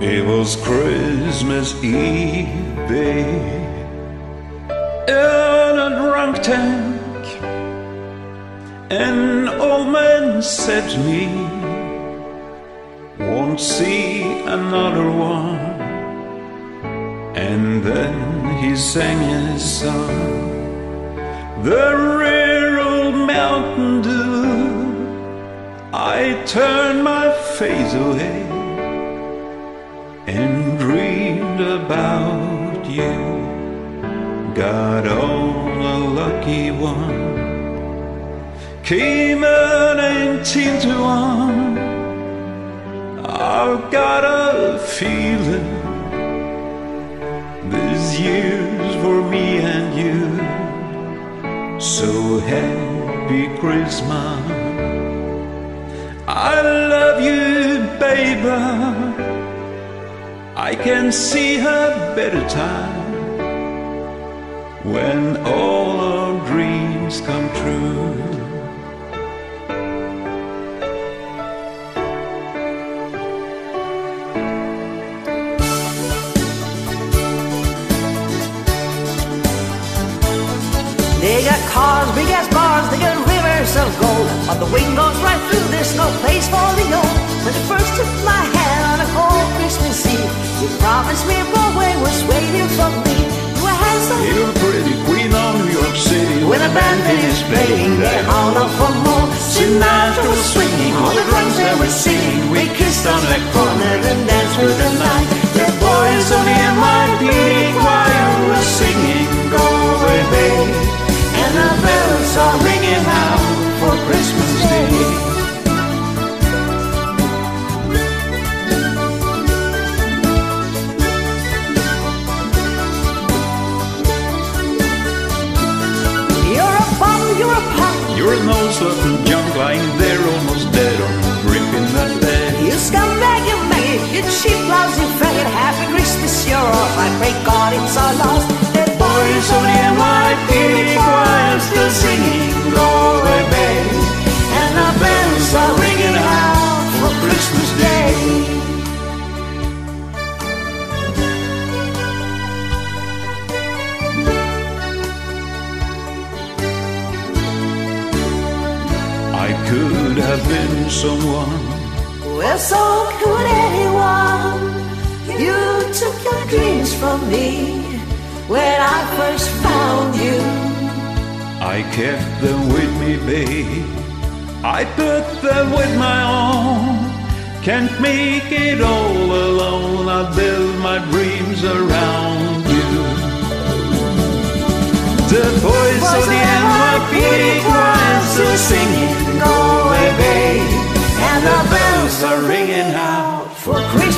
was Christmas Eve, in a drunk tank. An old man said to me, Won't see another one. And then he sang his song, The rare old Mountain Dew. I turned my face away about you. Got on a lucky one. Came in 18 to 1. I've got a feeling this year's for me and you. So happy Christmas. I love you, baby. I can see her better time when all our dreams come true. They got cars, big as bars, they got rivers of gold. But the wind goes right through, there's no place for the old. When you first finished playing, they howled out for more. Sinatra was swinging, all the drums they were singing. We kissed on that corner and punk. You're a nose-looking junk lying there could have been someone. Well, so could anyone. You took your dreams from me when I first found you. I kept them with me, babe. I put them with my own. Can't make it all alone. I build my dreams around you. The voice of the NYPD choir still singing, go away, babe. And the bells are ringing out for Christmas.